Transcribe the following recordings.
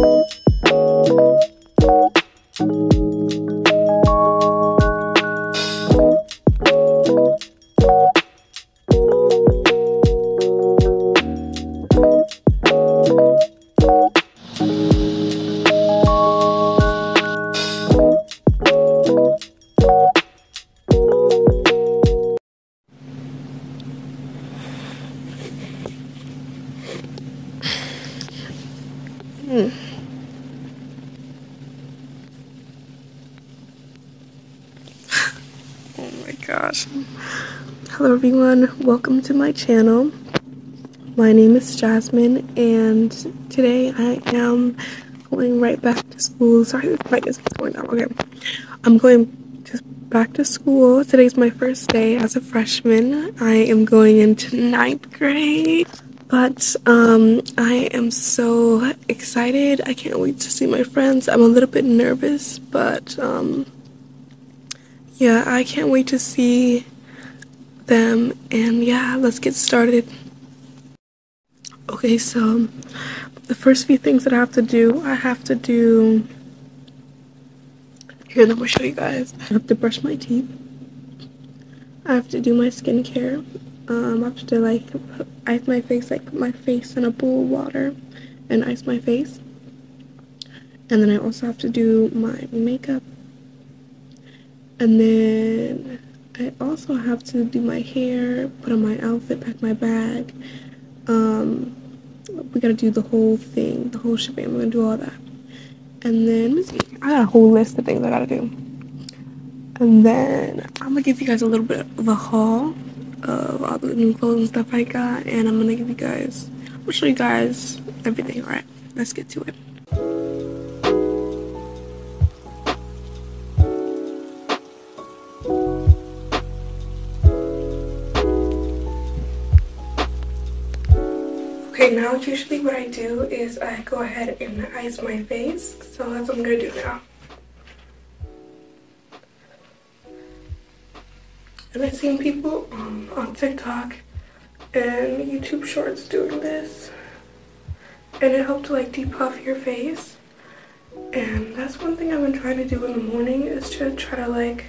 Oh gosh. Hello everyone, welcome to my channel. My name is Jasmine and today I am going right back to school. Sorry, the mic is going down. Okay. I'm going just back to school. Today's my first day as a freshman. I am going into ninth grade. But um, I am so excited. I can't wait to see my friends. I'm a little bit nervous, but um, yeah, I can't wait to see them. And yeah, let's get started. Okay, so the first few things that I have to do, I have to do. Here, let me show you guys. I have to brush my teeth. I have to do my skincare. Um, I have to like ice my face, like put my face in a bowl of water and ice my face. And then I also have to do my makeup. And then I also have to do my hair, put on my outfit, pack my bag. Um, we gotta do the whole thing, the whole shebang. We're gonna do all that. And then I got a whole list of things I gotta do. And then I'm gonna give you guys a little bit of a haul of all the new clothes and stuff I got, and I'm gonna give you guys, I'm gonna show you guys everything. All right, let's get to it. Okay, now usually what I do is I go ahead and ice my face, so that's what I'm gonna do now. And I've seen people um, on TikTok and YouTube Shorts doing this, and it helped to like depuff your face. And that's one thing I've been trying to do in the morning is to try to like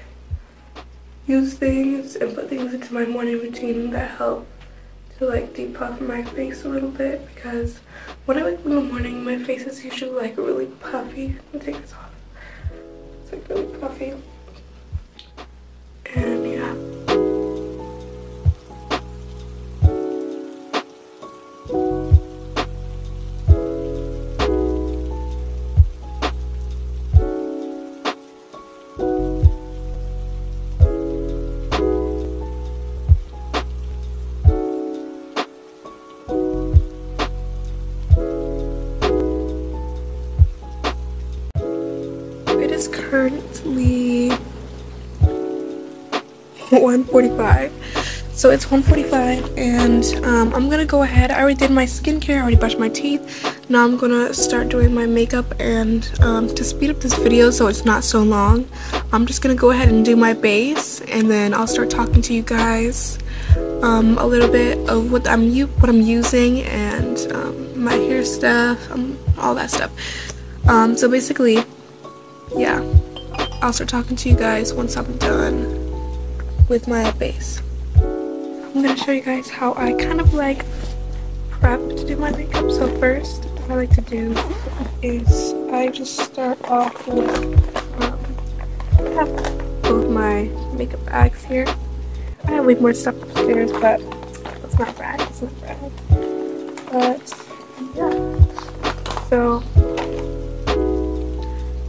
use things and put things into my morning routine that help to like depuff my face a little bit because when I wake up in the morning my face is usually like really puffy. Let me take this off. It's like really puffy. Currently 1:45. So it's 1:45 and um, I'm gonna go ahead. I already did my skincare, I already brushed my teeth. Now I'm gonna start doing my makeup and um, to speed up this video so it's not so long, I'm just gonna go ahead and do my base and then I'll start talking to you guys um, a little bit of what I'm what I'm using and um, my hair stuff, um, all that stuff. Um, so basically, yeah, I'll start talking to you guys once I'm done with my base. I'm gonna show you guys how I kind of like prep to do my makeup. So first, what I like to do is I just start off with um, both my makeup bags here. I have way more stuff upstairs, but it's not bad. It's not bad. But yeah, so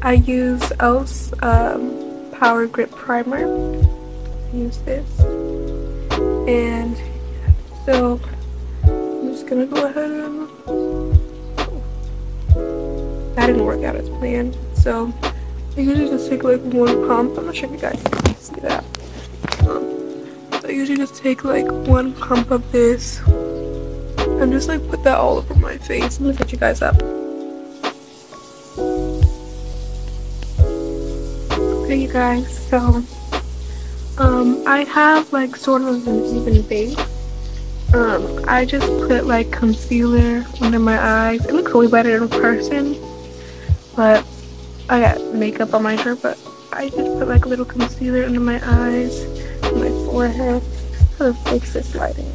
I use Elf's um, Power Grip Primer. Use this. And so I'm just gonna go ahead and. That didn't work out as planned. So I usually just take like one pump. I'm not sure if you guys can see that. Um, I usually just take like one pump of this and just like put that all over my face. I'm gonna set you guys up. Okay, you guys, so um, I have like sort of an even base. Um, I just put like concealer under my eyes. It looks way better in person. but I got makeup on my shirt, but I just put like a little concealer under my eyes, my forehead, to fix this lighting.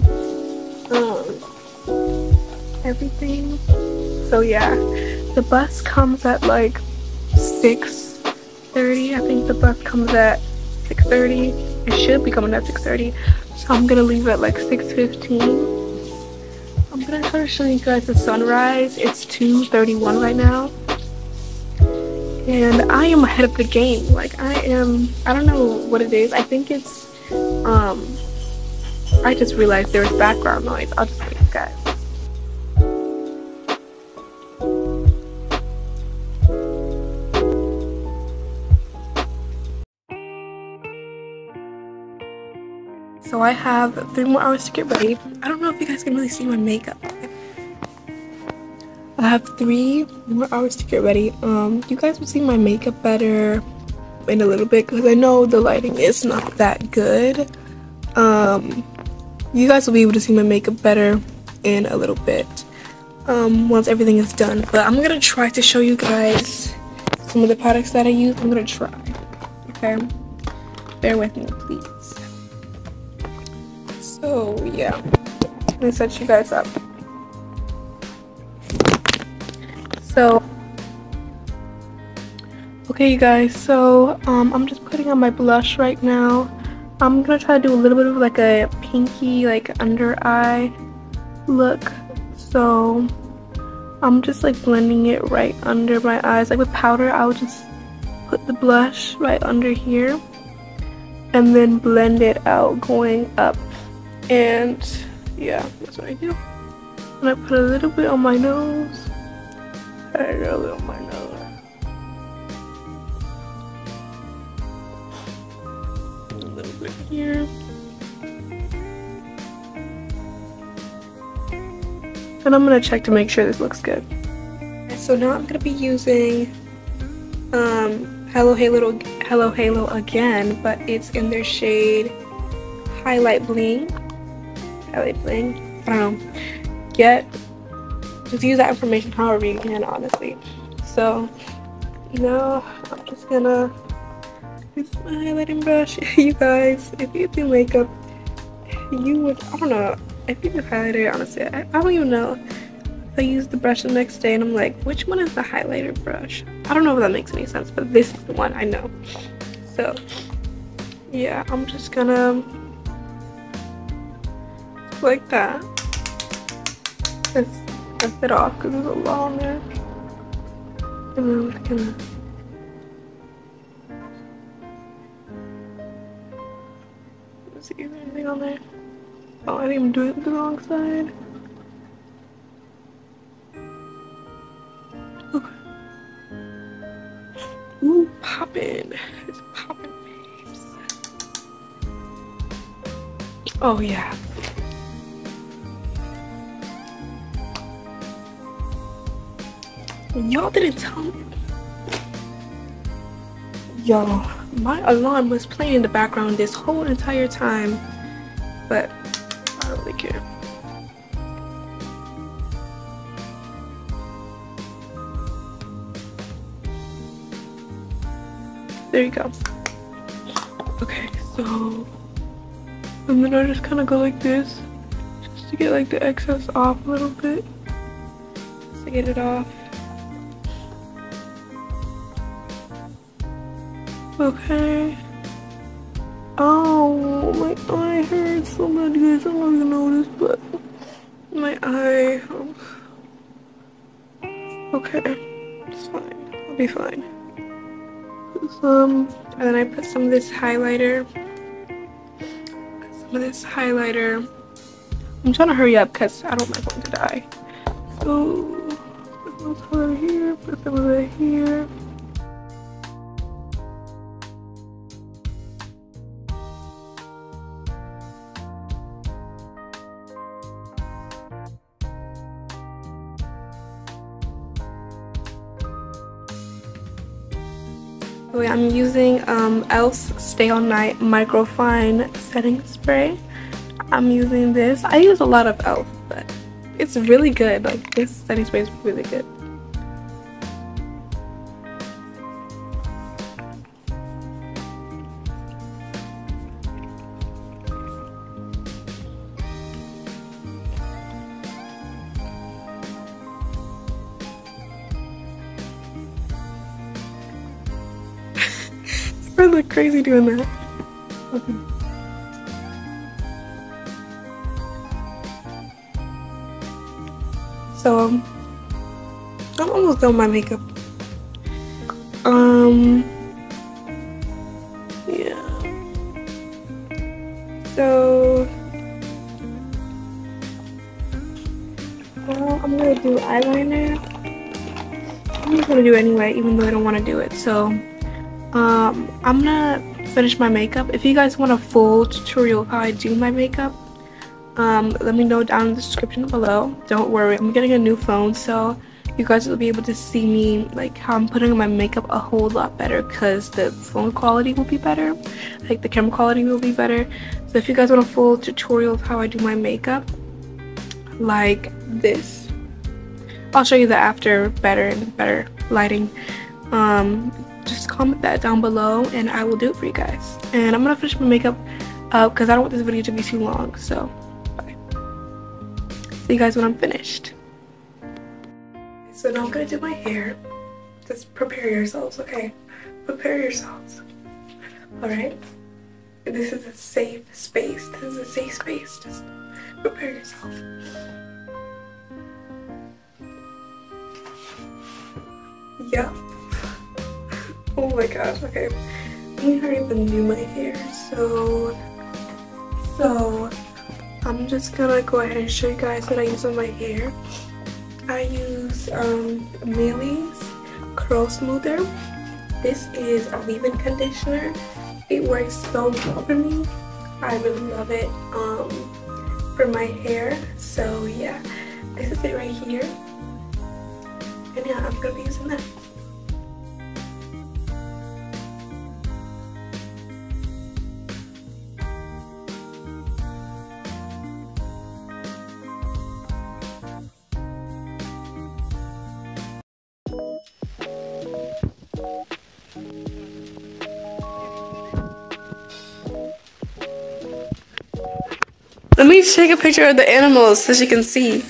Um, everything. So yeah, the bus comes at like 6.30. I think the bus comes at 6.30. It should be coming at 6.30. So I'm gonna leave at like 6.15 I'm gonna try to show you guys the sunrise. It's 2.31 right now. And I am ahead of the game. Like I am, I don't know what it is. I think it's, um, I just realized there was background noise. I'll just wait, guys. So I have three more hours to get ready. I don't know if you guys can really see my makeup. I have three more hours to get ready. Um, you guys will see my makeup better in a little bit because I know the lighting is not that good. Um, you guys will be able to see my makeup better in a little bit um, once everything is done. But I'm gonna try to show you guys some of the products that I use. I'm gonna try. Okay, bear with me, please. So yeah, let me set you guys up. So, okay you guys, so um, I'm just putting on my blush right now. I'm gonna try to do a little bit of like a pinky like under eye look. So I'm just like blending it right under my eyes. Like with powder, I would just put the blush right under here and then blend it out going up and yeah, that's what I do. And I put a little bit on my nose. I got a little on my nose. A little bit here. And I'm gonna check to make sure this looks good. So now I'm gonna be using um, Hello Halo, Hello Halo again, but it's in their shade Highlight Bling bling. I don't know. Get just use that information however you can, honestly. So, you know, I'm just gonna use my highlighting brush. you guys, if you do makeup, you would, I don't know, if you do highlighter, honestly, I, I don't even know. I use the brush the next day and I'm like, which one is the highlighter brush? I don't know if that makes any sense, but this is the one I know. So, yeah, I'm just gonna like that. Let's dust it off because there's a on there. And then just gonna see, is there anything on there? Oh, I didn't even do it the wrong side. Okay. Ooh, poppin'. It's poppin', babes. Oh, yeah. Y'all didn't tell me. Y'all, my alarm was playing in the background this whole entire time, but I don't really care. There you go. Okay, so and then I just kind of go like this just to get like the excess off a little bit. Just to get it off. Okay. Oh, my eye hurts so bad, guys. I don't even notice, but my eye. Okay, it's fine. I'll be fine. Um, and then I put some of this highlighter. Some of this highlighter. I'm trying to hurry up because I don't like going to die. So, put some of here, put some of it here. I'm using um, e.l.f.'s Stay All Night Microfine Setting Spray. I'm using this. I use a lot of e.l.f. but it's really good. Like this setting spray is really good. Look crazy doing that. Okay. So, um, I'm almost done my makeup. Um, yeah. So, well, I'm gonna do eyeliner. I'm just gonna do it anyway, even though I don't want to do it. So, um, I'm gonna finish my makeup. If you guys want a full tutorial of how I do my makeup, um, let me know down in the description below. Don't worry, I'm getting a new phone, so you guys will be able to see me like how I'm putting my makeup a whole lot better because the phone quality will be better like the camera quality will be better so if you guys want a full tutorial of how I do my makeup like this I'll show you the after better and better lighting um just comment that down below and I will do it for you guys and I'm gonna finish my makeup up because I don't want this video to be too long so bye see you guys when I'm finished so now I'm gonna do my hair. Just prepare yourselves, okay? Prepare yourselves. Alright? This is a safe space. This is a safe space. Just prepare yourself. Yep. Oh my gosh, okay. Hurry up and do my hair. So, so, I'm just gonna go ahead and show you guys what I use on my hair. I use um, Millie's Curl Smoother. This is a leave-in conditioner. It works so well for me. I really love it um, for my hair. So yeah, this is it right here. And yeah, I'm gonna be using that. Let me take a picture of the animals so she can see.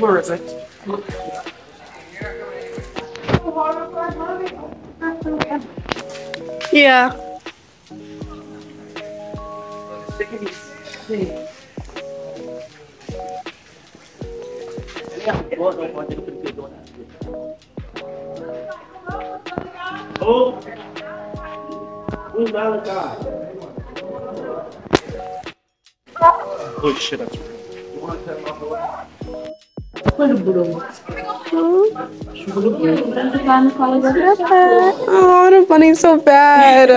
Where is it? Yeah. Oh, who's Malachi? Oh shit, that's real. You want to him off the way? Oh, the bunny's so bad.